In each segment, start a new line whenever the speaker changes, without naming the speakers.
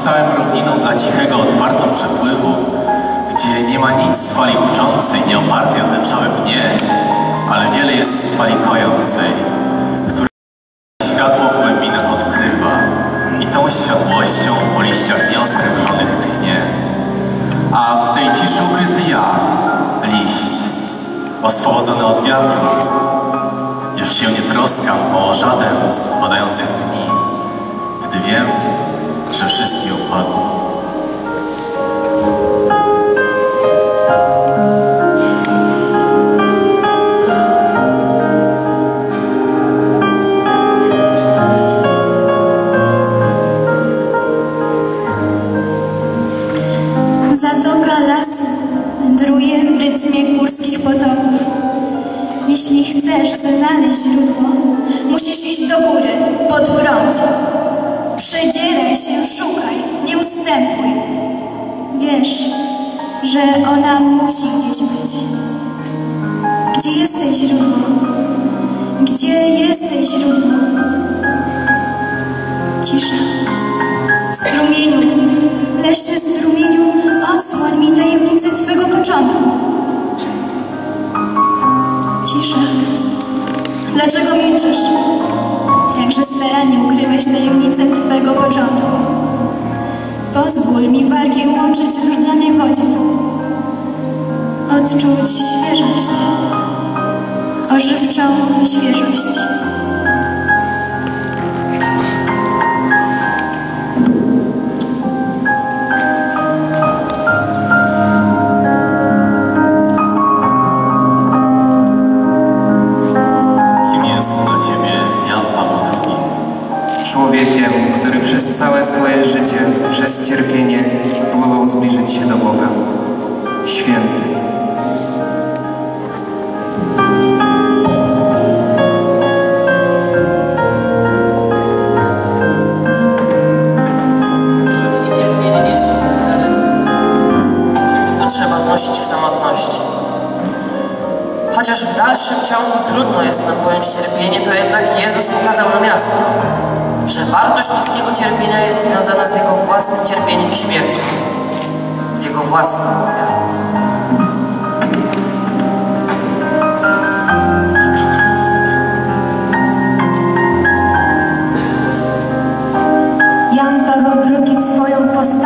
stałem równiną dla cichego, otwartą przepływu, gdzie nie ma nic z fali uczącej, nie opartej o tęczowe pnie, ale wiele jest z fali kojącej,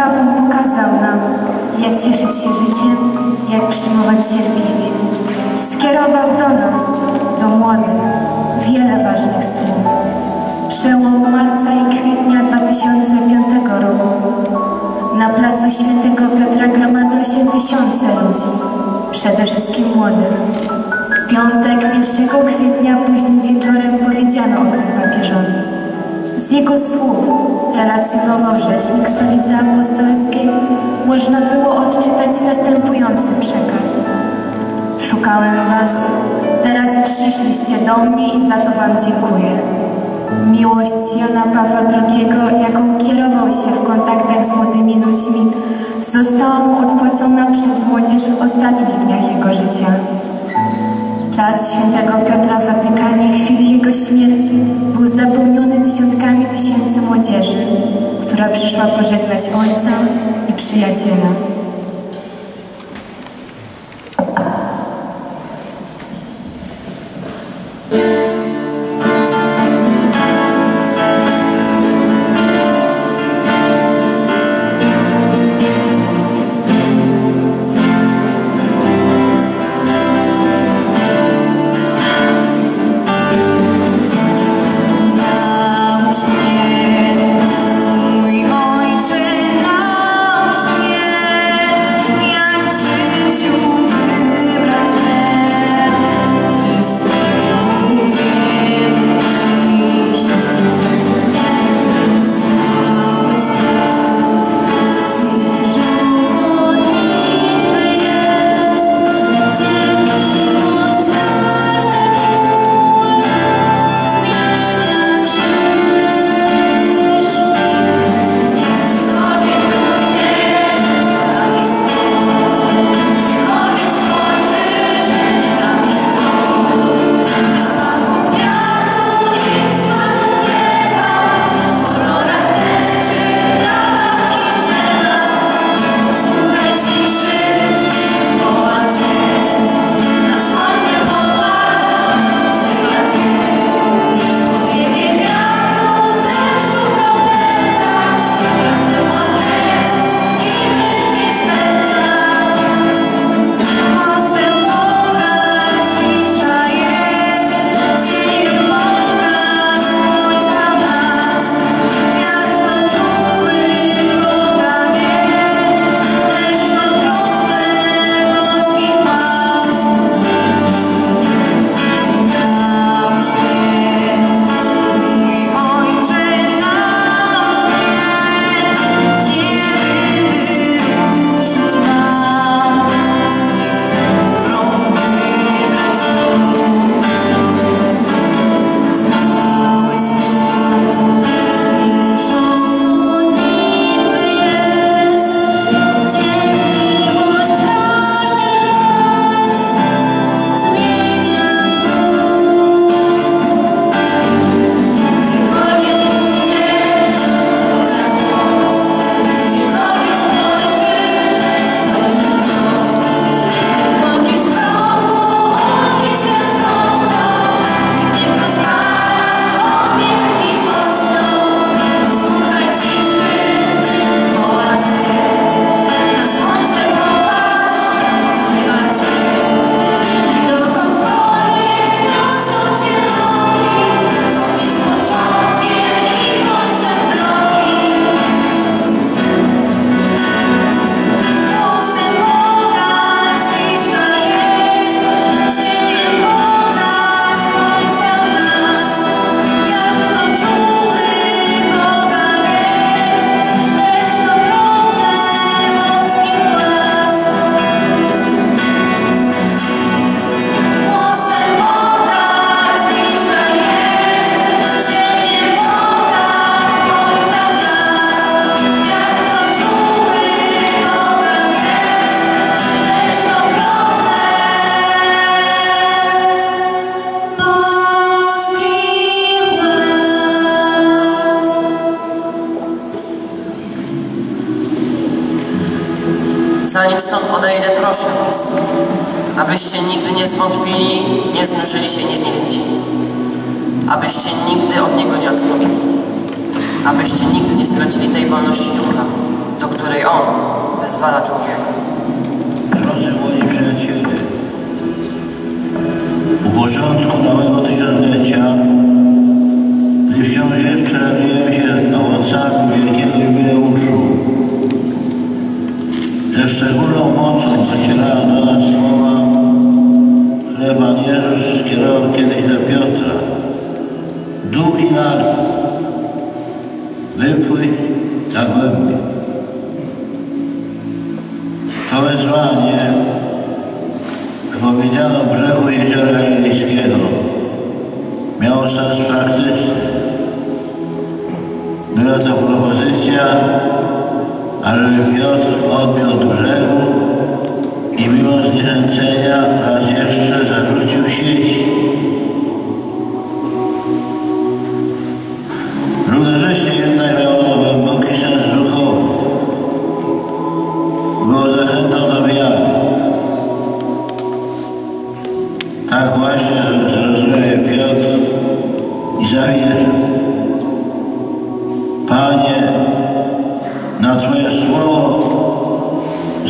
postawą pokazał nam, jak cieszyć się życiem, jak przyjmować cierpienie. Skierował do nas, do młodych, wiele ważnych słów. Przełom marca i kwietnia 2005 roku. Na placu Świętego Piotra gromadzą się tysiące ludzi, przede wszystkim młodych. W piątek 1 kwietnia późnym wieczorem powiedziano o tym papieżowi. Z jego słów relacjonował rzecznik Stolicy Apostolskiej, można było odczytać następujący przekaz. Szukałem was, teraz przyszliście do mnie i za to wam dziękuję. Miłość Jana Pawła II, jaką kierował się w kontaktach z młodymi ludźmi, została mu odpłacona przez młodzież w ostatnich dniach jego życia. Plac Świętego Piotra w Watykanie w chwili jego śmierci był zapełniony dziesiątkami tysięcy młodzieży, która przyszła pożegnać ojca i przyjaciela.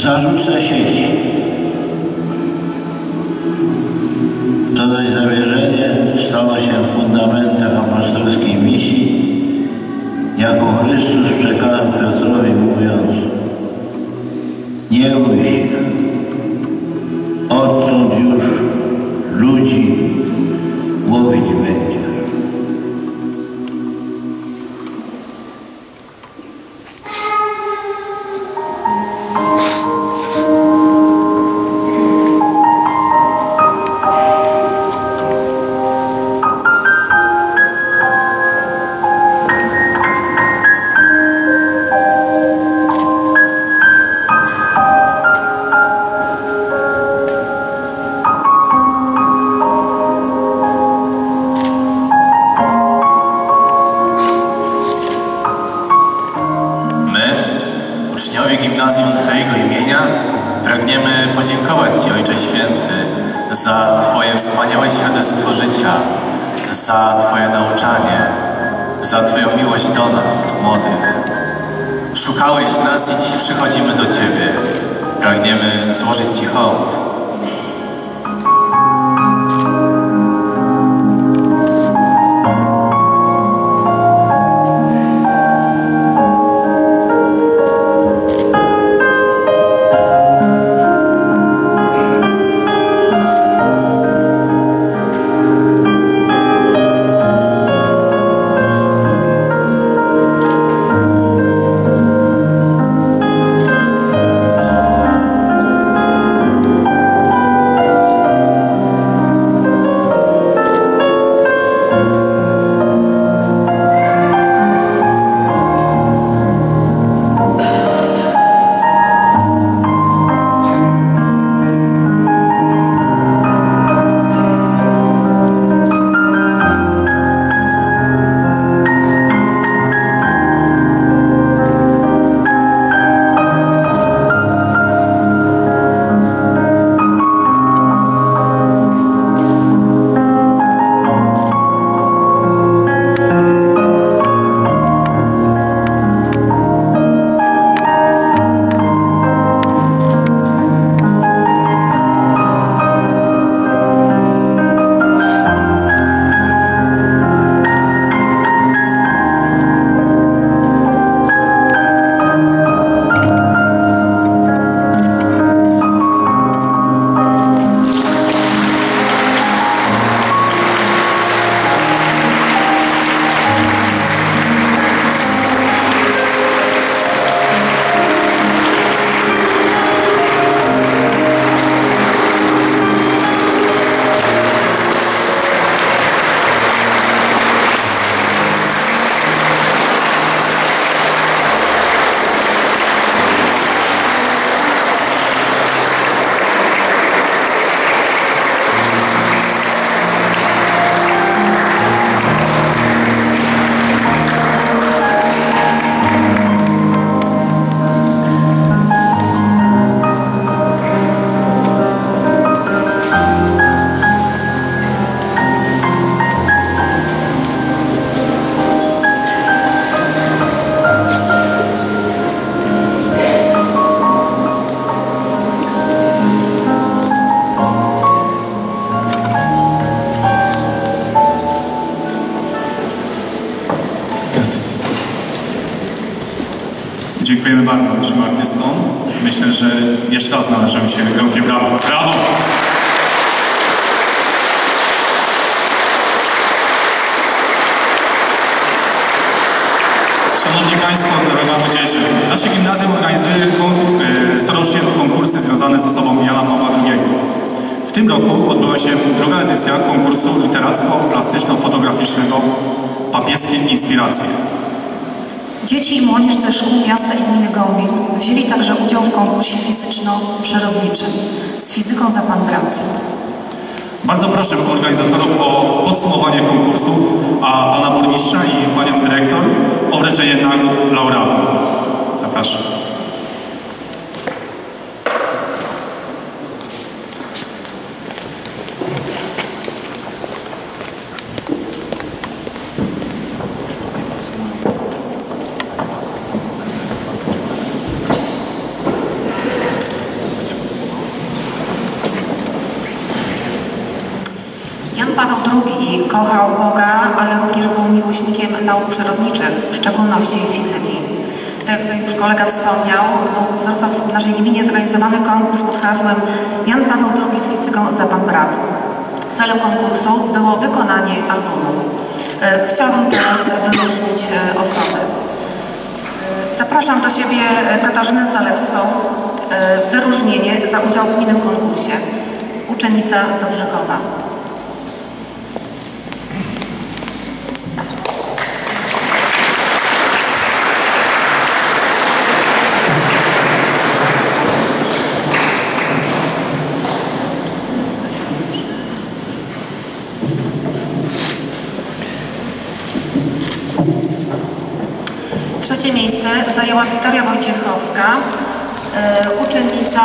Żarł se sieci.
Ojcze Święty, za Twoje wspaniałe świadectwo życia, za Twoje nauczanie, za Twoją miłość do nas, młodych. Szukałeś nas i dziś przychodzimy do Ciebie. Pragniemy złożyć Ci hołd.
Że jeszcze raz należymy się wielkie brawo. Brawo! Szanowni Państwo, droga młodzieży, nasze gimnazjum organizuje e, corocznie konkursy związane z osobą Jana Pawła II. W tym roku odbyła się druga edycja konkursu literacko-plastyczno-fotograficznego Papieskie Inspiracje.
Dzieci i młodzież ze szkół miasta i gminy wzięli także udział w konkursie fizyczno-przyrodniczym z fizyką za pan brat.
Bardzo proszę organizatorów o podsumowanie konkursów, a pana burmistrza i panią dyrektor o wręczenie nagród laureatów. Zapraszam.
Jan Paweł II kochał Boga, ale również był miłośnikiem nauk przyrodniczych, w szczególności fizyki. Tak jak już kolega wspomniał, no, został w naszej gminie zorganizowany konkurs pod hasłem Jan Paweł II z fizyką za pan brat. Celem konkursu było wykonanie albumu. E, Chciałabym teraz wyróżnić e, osoby. E, Zapraszam do siebie Katarzynę Zalewską. Wyróżnienie za udział w innym konkursie. Uczennica z Dobrzychowa. Trzecie miejsce zajęła Wiktoria E, uczennica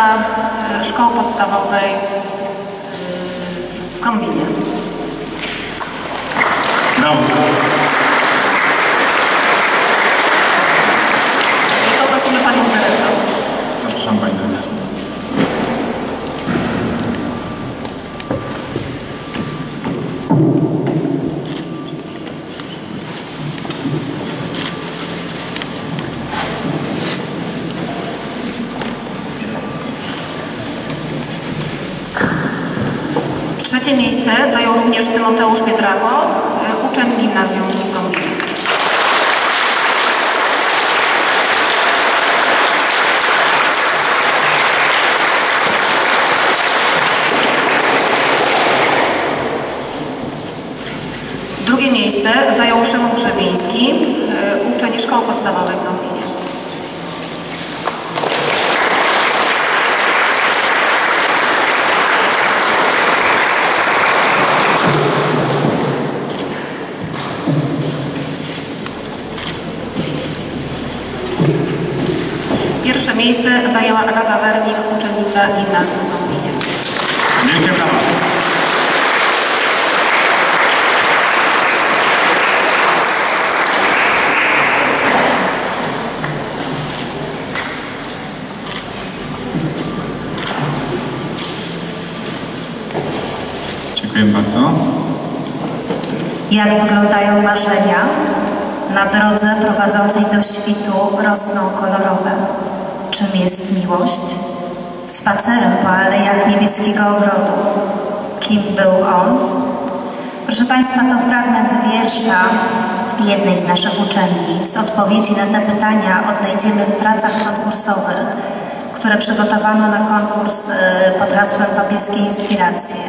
e, szkoły podstawowej e, w Kombinie.
Brawo.
I poprosimy Panią Dyrektor.
Zapraszam pani dyrektor.
Trzecie miejsce zajął również Tymoteusz Pietracho, e, uczeń gimnazjum w Kombinie. Drugie miejsce zajął Szymon Grzebiński, e, uczeń szkoły podstawowej w Dąblinie. Pierwsze miejsce zajęła Agata Wernik, gimnazjum w Dąblinie.
Wielkie brawa. Dziękuję bardzo.
Jak wyglądają marzenia? Na drodze prowadzącej do świtu rosną kolorowe. Czym jest miłość? Spacerem po alejach niebieskiego ogrodu. Kim był on? Proszę Państwa, to fragment wiersza jednej z naszych uczennic. Odpowiedzi na te pytania odnajdziemy w pracach konkursowych, które przygotowano na konkurs e, pod hasłem Papieskie Inspiracje.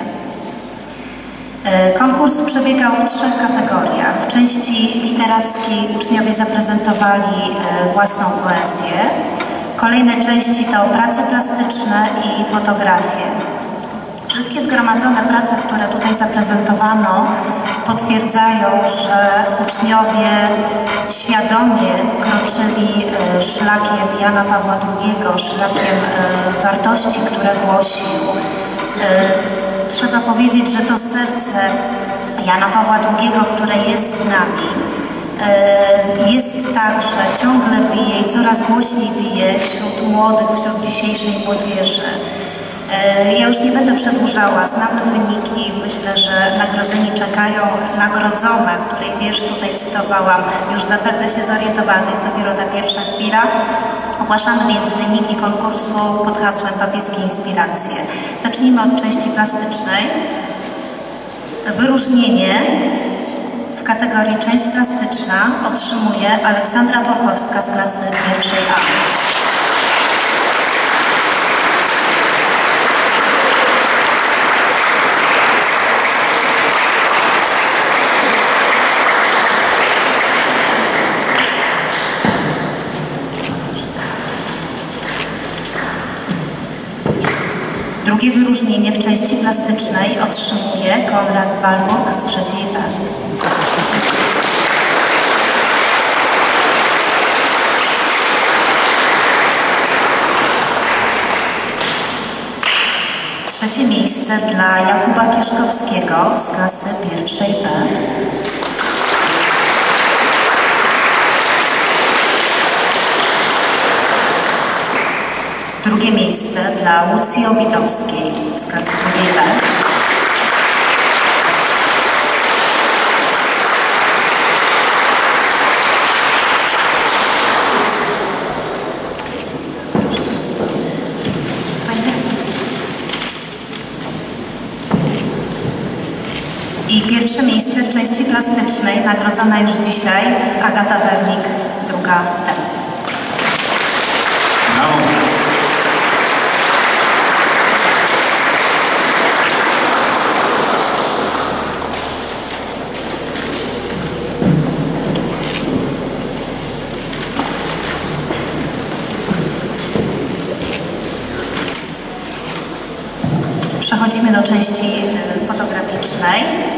E, Konkurs przebiegał w trzech kategoriach. W części literackiej uczniowie zaprezentowali e, własną poezję. Kolejne części to prace plastyczne i fotografie. Wszystkie zgromadzone prace, które tutaj zaprezentowano, potwierdzają, że uczniowie świadomie kroczyli e, szlakiem Jana Pawła II, szlakiem e, wartości, które głosił. E, Trzeba powiedzieć, że to serce Jana Pawła II, które jest z nami, jest także, ciągle bije i coraz głośniej bije wśród młodych, wśród dzisiejszej młodzieży. E, Ja już nie będę przedłużała, znamy wyniki, myślę, że nagrodzeni czekają, nagrodzone, której wiersz tutaj cytowałam, już zapewne się zorientowała, to jest dopiero ta pierwsza chwila. Ogłaszamy więc wyniki konkursu pod hasłem Papieskie Inspiracje. Zacznijmy od części plastycznej. Wyróżnienie kategorii część plastyczna otrzymuje Aleksandra Borkowska z klasy pierwszej A. Drugie wyróżnienie w części plastycznej otrzymuje Konrad Balburg z trzeciej B. Trzecie miejsce dla Jakuba Kieszkowskiego z klasy pierwszej B. Drugie miejsce dla Łucji Obitowskiej z klasy drugiej B. I pierwsze miejsce w części plastycznej nagrodzona już dzisiaj Agata Wernik, druga.
Brawo.
Przechodzimy do części y, fotograficznej.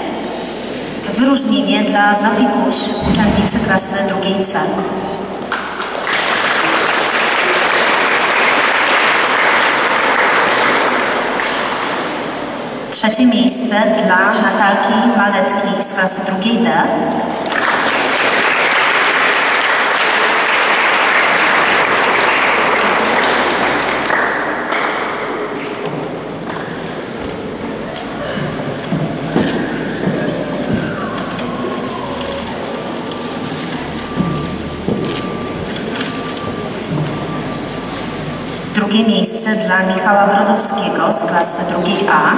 Wyróżnienie dla Zofii Kuś, uczennicy klasy drugiej C. Trzecie miejsce dla Natalki Maletki z klasy drugiej D. Drugie miejsce dla Michała Brodowskiego z klasy drugiej A.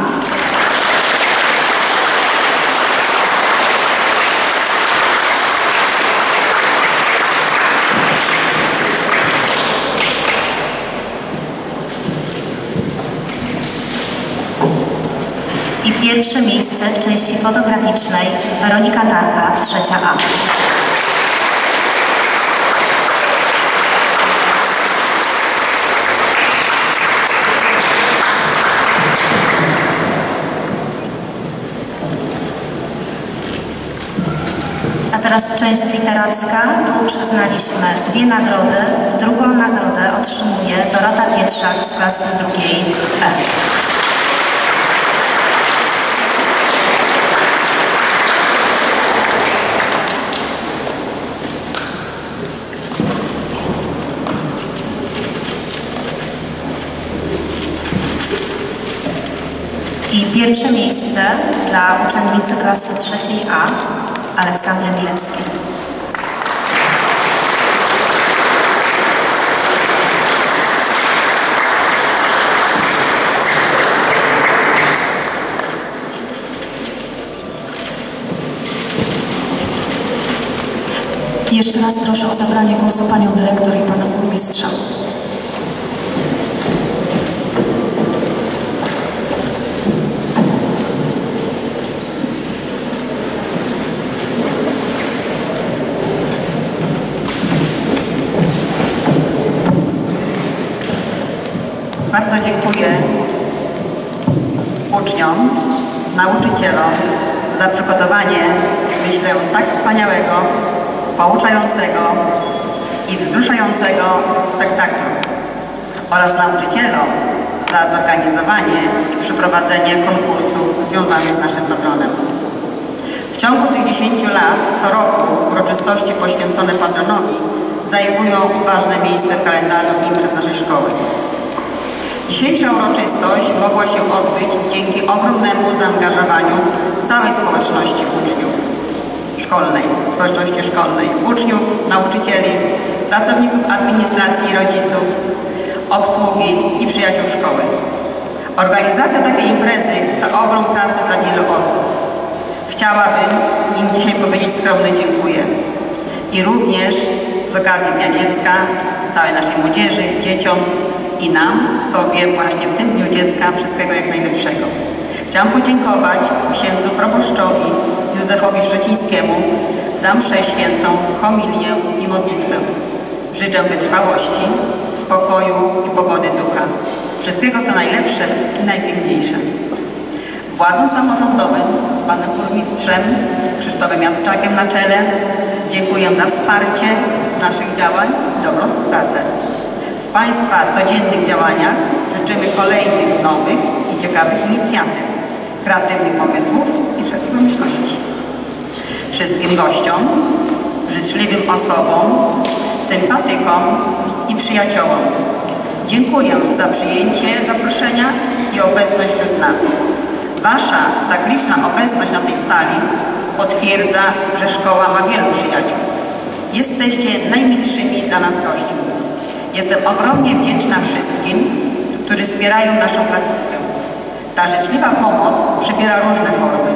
I pierwsze miejsce w części fotograficznej Weronika Tarka, trzecia A. A teraz część literacka. Tu przyznaliśmy dwie nagrody. Drugą nagrodę otrzymuje Dorota Pietrzak z klasy drugiej E. I pierwsze miejsce dla uczennicy klasy trzeciej A, Aleksandry Milewskiej.
Jeszcze raz proszę o zabranie głosu panią dyrektor i pana burmistrza.
Bardzo dziękuję uczniom, nauczycielom za przygotowanie, myślę, tak wspaniałego, pouczającego i wzruszającego spektaklu oraz nauczycielom za zorganizowanie i przeprowadzenie konkursów związanych z naszym patronem. W ciągu tych 10 lat co roku uroczystości poświęcone patronowi zajmują ważne miejsce w kalendarzu imprez naszej szkoły. Dzisiejsza uroczystość mogła się odbyć dzięki ogromnemu zaangażowaniu całej społeczności uczniów. szkolnej, społeczności szkolnej, uczniów, nauczycieli, pracowników administracji rodziców, obsługi i przyjaciół szkoły. Organizacja takiej imprezy to ogrom pracy dla wielu osób. Chciałabym im dzisiaj powiedzieć skromne dziękuję. I również z okazji Dnia Dziecka, całej naszej młodzieży, dzieciom i nam, sobie właśnie w tym Dniu Dziecka wszystkiego jak najlepszego. Chciałam podziękować księdzu proboszczowi Józefowi Szczecińskiemu za mszę świętą, homilię i modlitwę. Życzę wytrwałości, spokoju i pogody ducha. Wszystkiego co najlepsze i najpiękniejsze. Władzom samorządowym z panem burmistrzem Krzysztofem Jadczakiem na czele dziękuję za wsparcie naszych działań i dobrą współpracę. Państwa codziennych działaniach życzymy kolejnych nowych i ciekawych inicjatyw, kreatywnych pomysłów i wszelkiej pomyślności. Wszystkim gościom, życzliwym osobom, sympatykom i przyjaciołom dziękuję za przyjęcie zaproszenia i obecność wśród nas. Wasza tak liczna obecność na tej sali potwierdza, że szkoła ma wielu przyjaciół. Jesteście najmilszymi dla nas gośćmi. Jestem ogromnie wdzięczna wszystkim, którzy wspierają naszą placówkę. Ta życzliwa pomoc przybiera różne formy.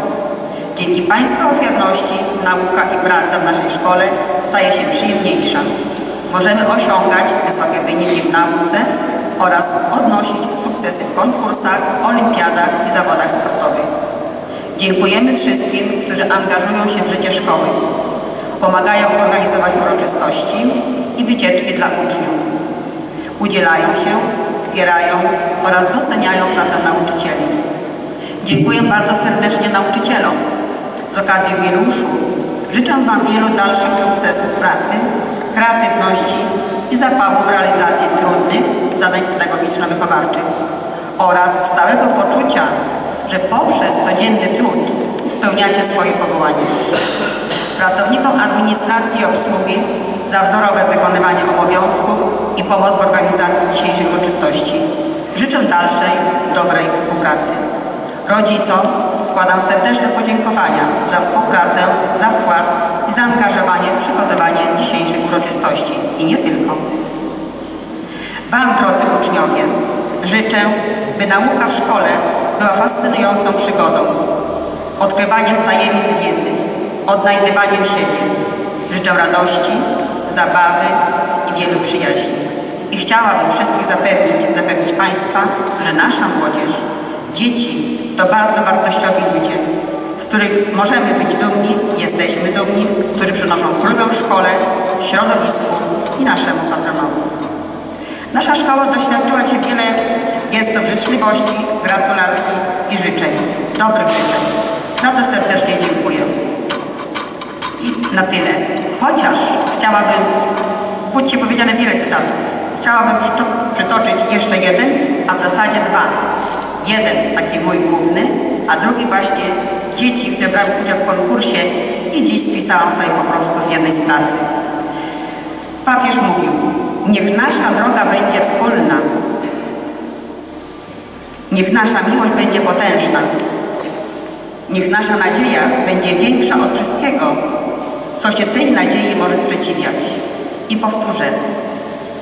Dzięki Państwa ofiarności nauka i praca w naszej szkole staje się przyjemniejsza. Możemy osiągać wysokie wyniki w nauce oraz odnosić sukcesy w konkursach, olimpiadach i zawodach sportowych. Dziękujemy wszystkim, którzy angażują się w życie szkoły. Pomagają organizować uroczystości i wycieczki dla uczniów. Udzielają się, wspierają oraz doceniają pracę nauczycieli. Dziękuję bardzo serdecznie nauczycielom. Z okazji jubileuszu życzę Wam wielu dalszych sukcesów pracy, kreatywności i zapału w realizacji trudnych zadań pedagogiczno-wychowawczych oraz stałego poczucia, że poprzez codzienny trud spełniacie swoje powołanie. Pracownikom administracji i obsługi za wzorowe wykonywanie obowiązków i pomoc w organizacji dzisiejszej uroczystości. Życzę dalszej, dobrej współpracy. Rodzicom składam serdeczne podziękowania za współpracę, za wkład i zaangażowanie w przygotowanie dzisiejszej uroczystości i nie tylko. Wam, drodzy uczniowie, życzę, by nauka w szkole była fascynującą przygodą, odkrywaniem tajemnic wiedzy, odnajdywaniem siebie. Życzę radości, zabawy i wielu przyjaźni. I chciałabym wszystkich zapewnić, zapewnić Państwa, że nasza młodzież, dzieci to bardzo wartościowi ludzie, z których możemy być dumni, jesteśmy dumni, którzy przynoszą chlubę szkole, środowisku i naszemu patronowi. Nasza szkoła doświadczyła Cię wiele gestów życzliwości, gratulacji i życzeń, dobrych życzeń, za co serdecznie dziękuję. Na tyle. Chociaż chciałabym, bądźcie powiedziane wiele cytatów, chciałabym przyto- przytoczyć jeszcze jeden, a w zasadzie dwa. Jeden taki mój główny, a drugi właśnie dzieci, które brały udział w konkursie i dziś spisałam sobie po prostu z jednej z pracy. Papież mówił, niech nasza droga będzie wspólna, niech nasza miłość będzie potężna, niech nasza nadzieja będzie większa od wszystkiego, co się tej nadziei może sprzeciwiać. I powtórzę,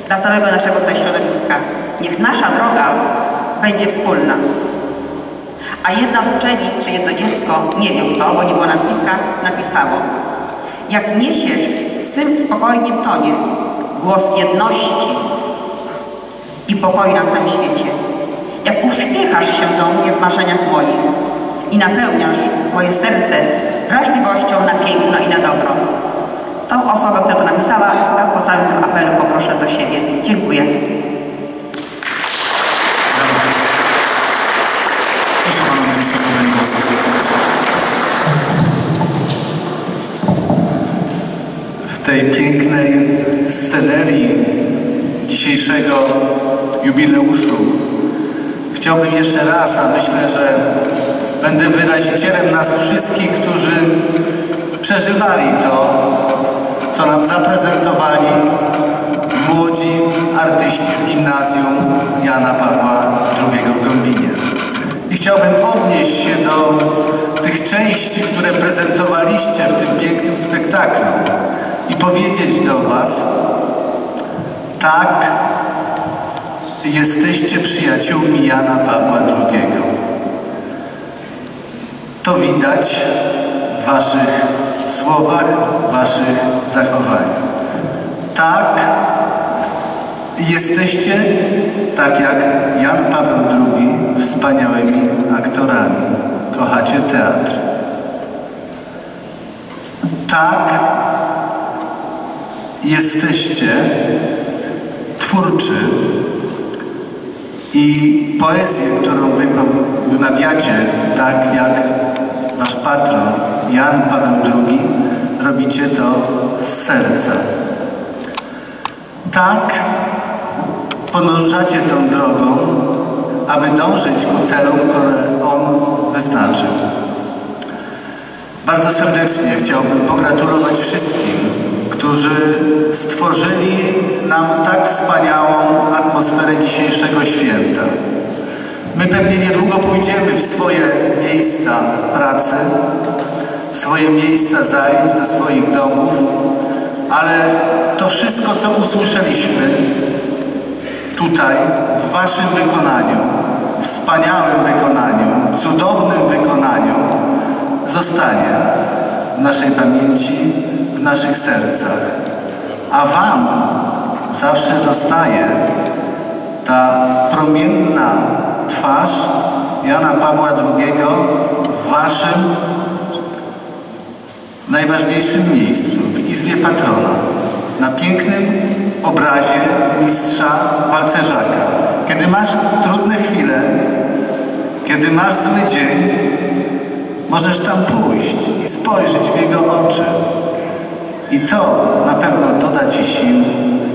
dla całego naszego tutaj środowiska, niech nasza droga będzie wspólna. A jedna z uczeni, czy jedno dziecko, nie wiem kto, bo nie było nazwiska, napisało Jak niesiesz w spokojnym tonie głos jedności i pokoju na całym świecie, jak uśmiechasz się do mnie w marzeniach moich i napełniasz moje serce wrażliwością na piękno i na dobro. Tą osobę, która to napisała, po całym tym apelu poproszę do siebie. Dziękuję.
W tej pięknej scenerii dzisiejszego jubileuszu. Chciałbym jeszcze raz, a myślę, że będę wyrazicielem nas wszystkich, którzy przeżywali to, co nam zaprezentowali młodzi artyści z gimnazjum Jana Pawła II w Gąbinie. I chciałbym odnieść się do tych części, które prezentowaliście w tym pięknym spektaklu i powiedzieć do Was, tak, jesteście przyjaciółmi Jana Pawła II. To widać w Waszych słowach, Waszych zachowaniach. Tak, jesteście, tak jak Jan Paweł II, wspaniałymi aktorami. Kochacie teatr. Tak, jesteście twórczy i poezję, którą wy wymawiacie, tak jak wasz patron Jan Paweł II, robicie to z serca. Tak podążacie tą drogą, aby dążyć ku celom, które On wyznaczył. Bardzo serdecznie chciałbym pogratulować wszystkim, którzy stworzyli nam tak wspaniałą atmosferę dzisiejszego święta. My pewnie niedługo pójdziemy w swoje miejsca pracy, swoje miejsca zajęć, do swoich domów, ale to wszystko, co usłyszeliśmy tutaj, w Waszym wykonaniu, wspaniałym wykonaniu, cudownym wykonaniu, zostanie w naszej pamięci, w naszych sercach. A Wam zawsze zostaje ta promienna twarz Jana Pawła II w Waszym najważniejszym miejscu, w Izbie Patrona, na pięknym obrazie mistrza Walcerzaka. Kiedy masz trudne chwile, kiedy masz zły dzień, możesz tam pójść i spojrzeć w jego oczy. I to na pewno doda Ci sił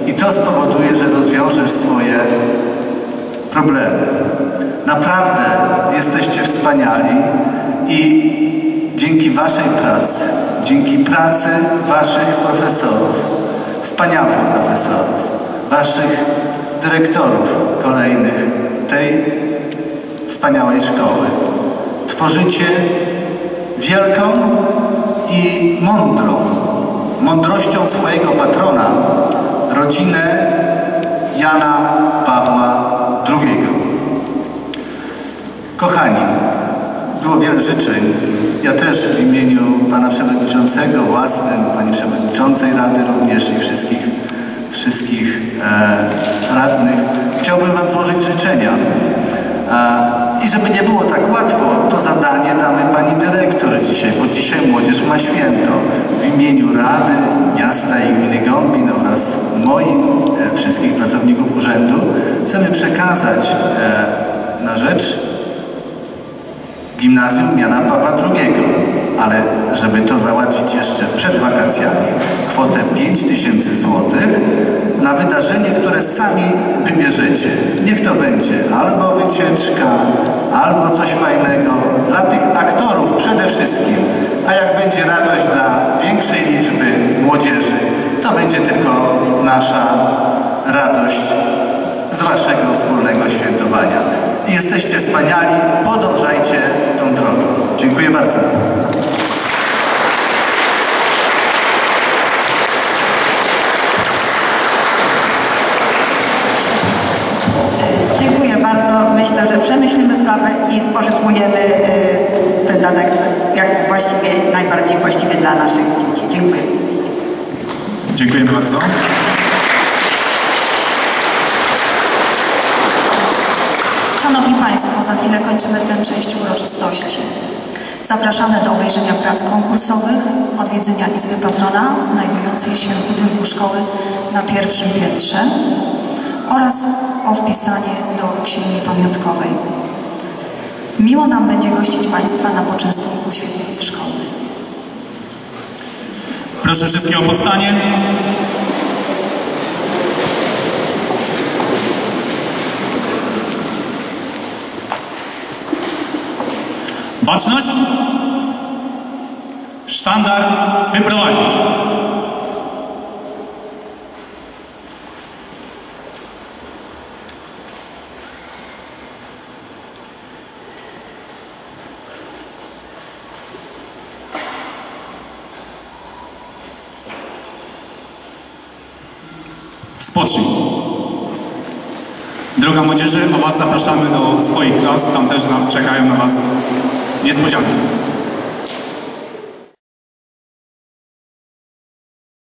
i to spowoduje, że rozwiążesz swoje problemy. Naprawdę jesteście wspaniali i dzięki Waszej pracy, dzięki pracy Waszych profesorów, wspaniałych profesorów, Waszych dyrektorów kolejnych tej wspaniałej szkoły, tworzycie wielką i mądrą, mądrością swojego patrona, rodzinę Jana Pawła II. Kochani, było wiele życzeń. Ja też w imieniu Pana Przewodniczącego własnym, Pani Przewodniczącej Rady również i wszystkich, wszystkich e, radnych chciałbym Wam złożyć życzenia. E, I żeby nie było tak łatwo, to zadanie damy Pani Dyrektor dzisiaj, bo dzisiaj młodzież ma święto. W imieniu Rady Miasta i Gminy Gąbin oraz moim, e, wszystkich pracowników Urzędu chcemy przekazać e, na rzecz Gimnazjum Jana Pawła II, ale żeby to załatwić jeszcze przed wakacjami, kwotę 5000 złotych na wydarzenie, które sami wybierzecie. Niech to będzie albo wycieczka, albo coś fajnego dla tych aktorów przede wszystkim. A jak będzie radość dla większej liczby młodzieży, to będzie tylko nasza radość z Waszego wspólnego świętowania. Jesteście wspaniali, podążajcie tą drogą. Dziękuję bardzo.
Dziękuję bardzo. Myślę, że przemyślimy sprawę i spożytkujemy y, ten datek jak właściwie, najbardziej właściwie dla naszych dzieci. Dziękuję.
Dziękujemy bardzo.
Za chwilę kończymy tę część uroczystości. Zapraszamy do obejrzenia prac konkursowych, odwiedzenia Izby Patrona, znajdującej się w budynku szkoły na pierwszym piętrze oraz o wpisanie do księgi pamiątkowej. Miło nam będzie gościć Państwa na poczęstunku świetlicy szkolnej.
Proszę wszystkich o powstanie. baczność, sztandar wyprowadzić. Spocznij. Droga młodzieży, o Was zapraszamy do swoich klas, tam też czekają na Was 你怎么讲